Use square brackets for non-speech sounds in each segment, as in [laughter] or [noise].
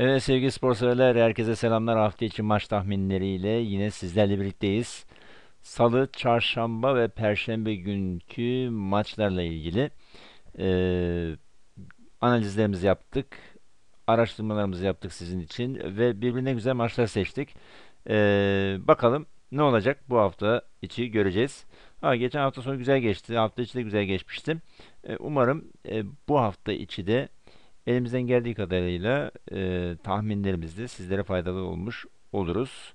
Evet sevgili spor severler, herkese selamlar. Hafta içi maç tahminleriyle yine sizlerle birlikteyiz. Salı, çarşamba ve perşembe günkü maçlarla ilgili eee, analizlerimizi yaptık. Araştırmalarımızı yaptık sizin için ve birbirine güzel maçlar seçtik. Eee, bakalım ne olacak bu hafta içi göreceğiz. Ha, geçen hafta sonu güzel geçti. Hafta içi de güzel geçmişti. E, umarım e, bu hafta içi de Elimizden geldiği kadarıyla e, tahminlerimizde sizlere faydalı olmuş oluruz.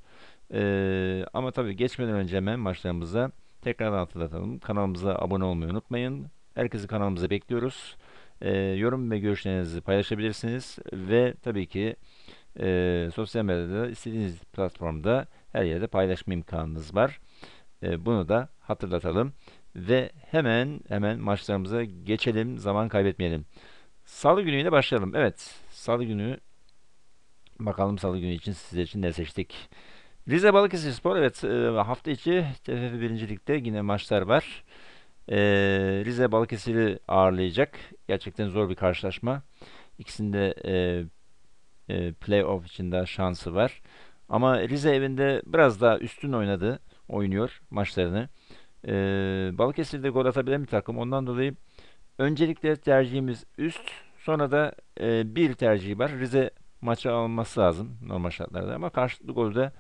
E, ama tabii geçmeden önce hemen maçlarımıza tekrar hatırlatalım. Kanalımıza abone olmayı unutmayın. Herkesi kanalımıza bekliyoruz. E, yorum ve görüşlerinizi paylaşabilirsiniz. Ve tabii ki e, sosyal medyada istediğiniz platformda her yerde paylaşma imkanınız var. E, bunu da hatırlatalım. Ve hemen hemen maçlarımıza geçelim. Zaman kaybetmeyelim. Salı günüyle başlayalım. Evet, Salı günü bakalım Salı günü için sizler için ne seçtik. Rize Balıkesirspor evet e, hafta içi TFF 1. Lig'de yine maçlar var. E, Rize Balıkesir'i ağırlayacak. Gerçekten zor bir karşılaşma. İkisinde e, e, playoff için de şansı var. Ama Rize evinde biraz daha üstün oynadı. Oynuyor maçlarını. E, Balıkesir'de gol atabilen bir takım. Ondan dolayı Öncelikle tercihimiz üst. Sonra da e, bir tercihi var. Rize maçı alması lazım normal şartlarda ama karşılıklı golde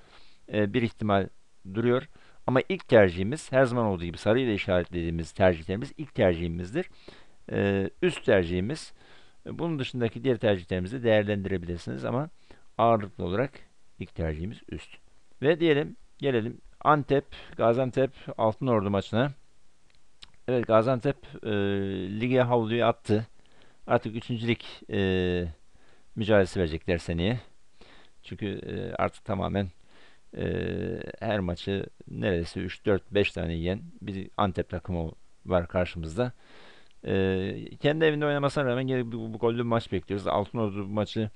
e, bir ihtimal duruyor. Ama ilk tercihimiz her zaman olduğu gibi sarıyla işaretlediğimiz tercihlerimiz ilk tercihimizdir. E, üst tercihimiz. E, bunun dışındaki diğer tercihlerimizi değerlendirebilirsiniz ama ağırlıklı olarak ilk tercihimiz üst. Ve diyelim gelelim Antep, Gaziantep Altınordu maçına. Evet Gaziantep e, lige havluyu attı. Artık üçüncülük e, mücadelesi verecekler seneye. Çünkü e, artık tamamen e, her maçı neredeyse 3, 4, 5 tane yiyen bir Antep takımı var karşımızda. E, kendi evinde oynamasına rağmen yine bu, bu gollü maç bekliyoruz. Altınordu bu maçı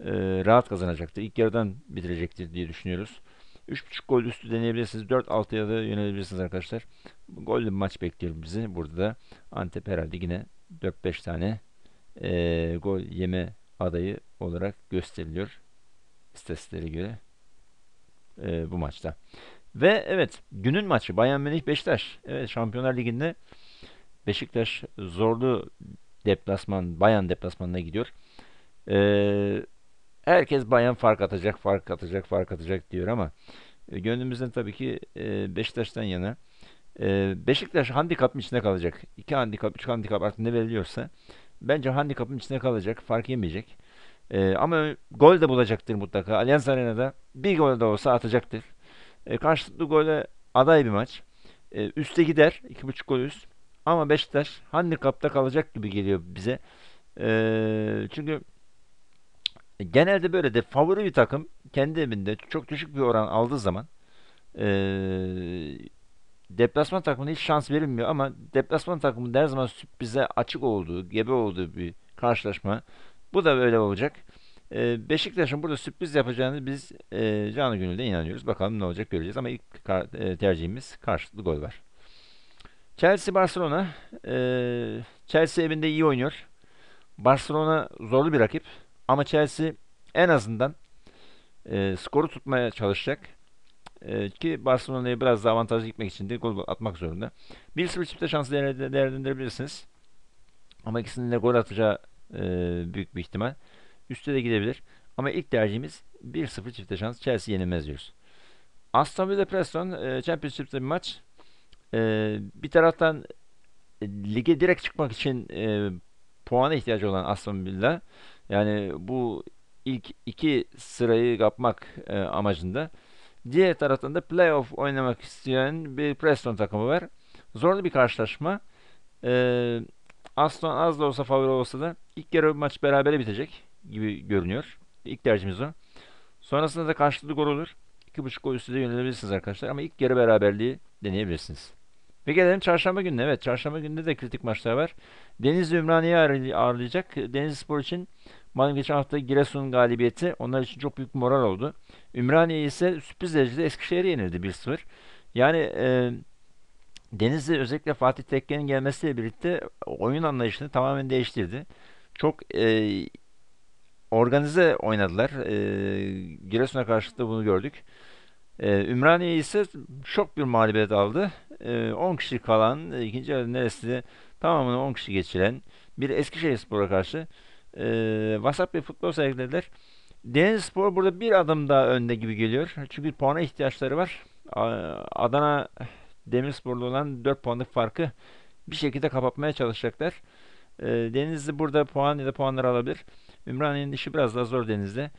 e, rahat kazanacaktır. İlk yarıdan bitirecektir diye düşünüyoruz. 3.5 gol üstü deneyebilirsiniz. 4-6'ya da yönelebilirsiniz arkadaşlar. Gollü bir maç bekliyor bizi. Burada da Antep herhalde yine 4-5 tane e, gol yeme adayı olarak gösteriliyor. İstatistiklere göre e, bu maçta. Ve evet günün maçı Bayern Münih Beşiktaş. Evet Şampiyonlar Ligi'nde Beşiktaş zorlu deplasman Bayern deplasmanına gidiyor. Ee, Herkes bayan fark atacak, fark atacak, fark atacak diyor ama e, gönlümüzden tabii ki e, Beşiktaş'tan yana. E, Beşiktaş handikapın içinde kalacak. İki handikap, üç handikap artık ne veriliyorsa bence handikapın içinde kalacak, fark yemeyecek. E, ama gol de bulacaktır mutlaka. Allianz Arena'da bir gol de olsa atacaktır. E, karşılıklı gole aday bir maç. Üste gider, iki buçuk gol üst. Ama Beşiktaş handikapta kalacak gibi geliyor bize. Çünkü Genelde böyle de favori bir takım kendi evinde çok düşük bir oran aldığı zaman eee, deplasman takımına hiç şans verilmiyor ama deplasman takımında her zaman sürprize açık olduğu, gebe olduğu bir karşılaşma. Bu da böyle olacak. Eee, Beşiktaş'ın burada sürpriz yapacağını biz eee canı gönülden inanıyoruz. Bakalım ne olacak göreceğiz ama ilk eee, tercihimiz karşılıklı gol var. Chelsea Barcelona. Eee, Chelsea evinde iyi oynuyor. Barcelona zorlu bir rakip. Ama Chelsea en azından e, skoru tutmaya çalışacak. E, ki Barcelona'ya biraz daha avantajlı gitmek için de gol atmak zorunda. 1-0 çifte şansı değer- değerlendirebilirsiniz. Ama ikisinin de gol atacağı e, büyük bir ihtimal. Üste de gidebilir. Ama ilk tercihimiz 1-0 çifte şans. Chelsea yenilmez diyoruz. Aston Villa Preston e, Championship'te bir maç. E, bir taraftan e, lige direkt çıkmak için e, puana ihtiyacı olan Aston Villa yani bu ilk iki sırayı kapmak e, amacında. Diğer taraftan da playoff oynamak isteyen bir Preston takımı var. Zorlu bir karşılaşma. E, Aston az da olsa favori olsa da ilk yarı maç berabere bitecek gibi görünüyor. İlk tercihimiz o. Sonrasında da karşılıklı gol olur. 2.5 gol üstü de yönelebilirsiniz arkadaşlar ama ilk yarı beraberliği deneyebilirsiniz. Ve gelelim çarşamba gününe. Evet çarşamba gününde de kritik maçlar var. Denizli Ümraniye ağırlayacak. Denizli Spor için malum geçen hafta Giresun galibiyeti onlar için çok büyük moral oldu. Ümraniye ise sürpriz derecede Eskişehir'e yenildi 1-0. Yani e, Denizli özellikle Fatih Tekke'nin gelmesiyle birlikte oyun anlayışını tamamen değiştirdi. Çok e, organize oynadılar. E, Giresun'a karşı da bunu gördük. E, Ümraniye ise şok bir mağlubiyet aldı. E, 10 kişi kalan, e, ikinci yarı neresinde tamamını 10 kişi geçiren bir Eskişehirspor'a karşı e, vasat bir futbol sergilediler. Denizlispor burada bir adım daha önde gibi geliyor. Çünkü puana ihtiyaçları var. Adana Demirspor'la olan 4 puanlık farkı bir şekilde kapatmaya çalışacaklar. E, Denizli burada puan ya da puanları alabilir. Ümraniye'nin işi biraz daha zor Deniz'de.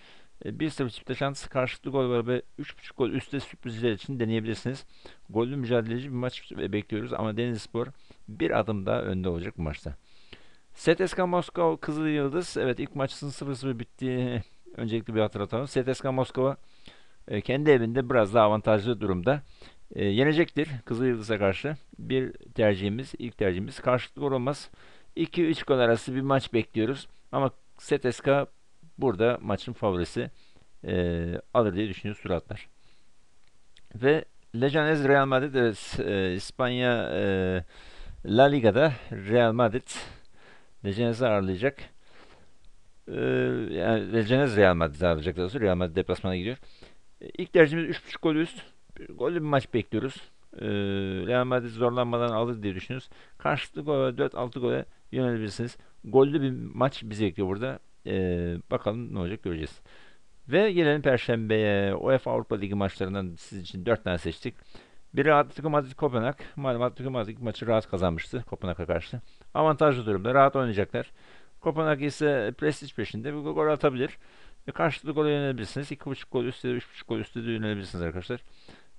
E, 1-0 çifte şans karşılıklı gol var ve 3.5 gol üstte sürprizler için deneyebilirsiniz. Gollü mücadeleci bir maç bekliyoruz ama Denizlispor bir adım daha önde olacak bu maçta. CSKA Moskova Kızıl Yıldız. Evet ilk maçın 0-0 bittiği [laughs] öncelikle bir hatırlatalım. CSKA Moskova e, kendi evinde biraz daha avantajlı durumda. E, yenecektir Kızıl Yıldız'a karşı. Bir tercihimiz, ilk tercihimiz karşılıklı gol olmaz. 2-3 gol arası bir maç bekliyoruz. Ama CSKA burada maçın favorisi e, alır diye düşünüyoruz suratlar. Ve Leganes Real Madrid evet, e, İspanya e, La Liga'da Real Madrid Leganes'i ağırlayacak. E, yani Leganes Real Madrid'i ağırlayacak daha. Real Madrid deplasmana gidiyor. E, ilk tercihimiz 3.5 gol üst. Gollü bir maç bekliyoruz. E, Real Madrid zorlanmadan alır diye düşünüyoruz. Karşılıklı gol 4-6 gole yönelebilirsiniz. Gollü bir maç bizi bekliyor burada. E, bakalım ne olacak göreceğiz. Ve gelelim Perşembe'ye. UEFA Avrupa Ligi maçlarından siz için 4 tane seçtik. Biri Atletico Madrid Kopenhag. Malum Atletico Madrid maçı rahat kazanmıştı Kopenhag'a karşı. Avantajlı durumda. Rahat oynayacaklar. Kopenhag ise prestij peşinde. Bir gol atabilir. Ve karşılıklı gol yönelebilirsiniz. 2.5 gol üstü, 3.5 gol üstü de yönelebilirsiniz arkadaşlar.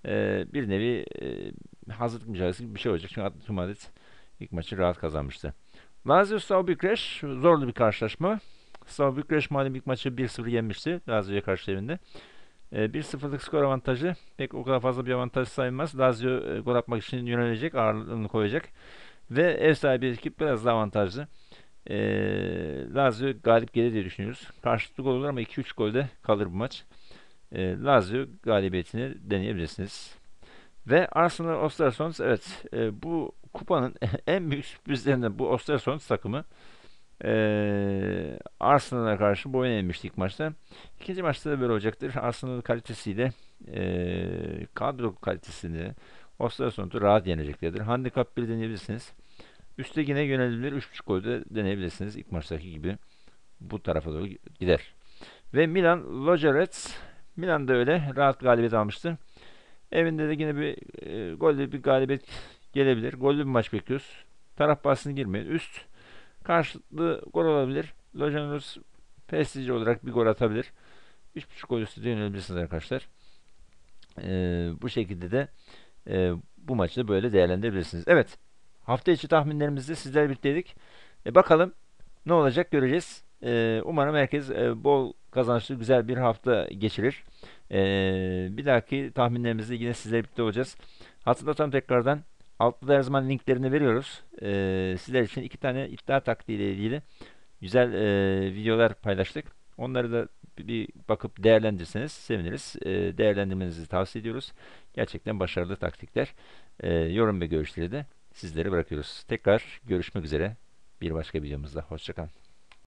Ee, bir nevi e, hazırlık mücadelesi gibi bir şey olacak. Çünkü Atletico Madrid ilk maçı rahat kazanmıştı. Lazio Bükreş zorlu bir karşılaşma. Steaua Bükreş malum ilk maçı 1-0 yenmişti Lazio'ya karşı evinde. E, 1-0'lık skor avantajı pek o kadar fazla bir avantaj sayılmaz. Lazio e, gol atmak için yönelecek, ağırlığını koyacak. Ve ev sahibi ekip biraz daha avantajlı. E, Lazio galip gelir diye düşünüyoruz. Karşılıklı gol olur ama 2-3 golde kalır bu maç. E, Lazio galibiyetini deneyebilirsiniz. Ve Arsenal Ostersons evet e, bu kupanın [laughs] en büyük sürprizlerinden bu Ostersons takımı e, Arsenal'a karşı boyun eğmişti ilk maçta. İkinci maçta da böyle olacaktır. Arsenal kalitesiyle e, kadro kalitesini Ostersons'u rahat yeneceklerdir. Handikap 1 deneyebilirsiniz. Üste yine yönelilir. 3.5 gol de deneyebilirsiniz. ilk maçtaki gibi bu tarafa doğru gider. Ve Milan Logerets Milan da öyle rahat galibiyet almıştı. Evinde de yine bir e, golle bir galibiyet gelebilir. Gollü bir maç bekliyoruz. Taraf bahsine girmeyin. Üst karşılıklı gol olabilir. Lojanos prestijli olarak bir gol atabilir. 3.5 gol üstü yönelebilirsiniz arkadaşlar. E, bu şekilde de e, bu maçı da böyle değerlendirebilirsiniz. Evet. Hafta içi tahminlerimizde sizlerle birlikteydik. E, bakalım ne olacak göreceğiz. E, umarım herkes e, bol kazançlı güzel bir hafta geçirir. E, bir dahaki tahminlerimizde yine sizlerle birlikte olacağız. Hatırlatalım tekrardan. Altta da her zaman linklerini veriyoruz. E, sizler için iki tane iddia taktiği ile ilgili güzel e, videolar paylaştık. Onları da bir bakıp değerlendirseniz seviniriz. E, değerlendirmenizi tavsiye ediyoruz. Gerçekten başarılı taktikler. E, yorum ve görüşleri de sizlere bırakıyoruz. Tekrar görüşmek üzere bir başka videomuzda. Hoşçakalın.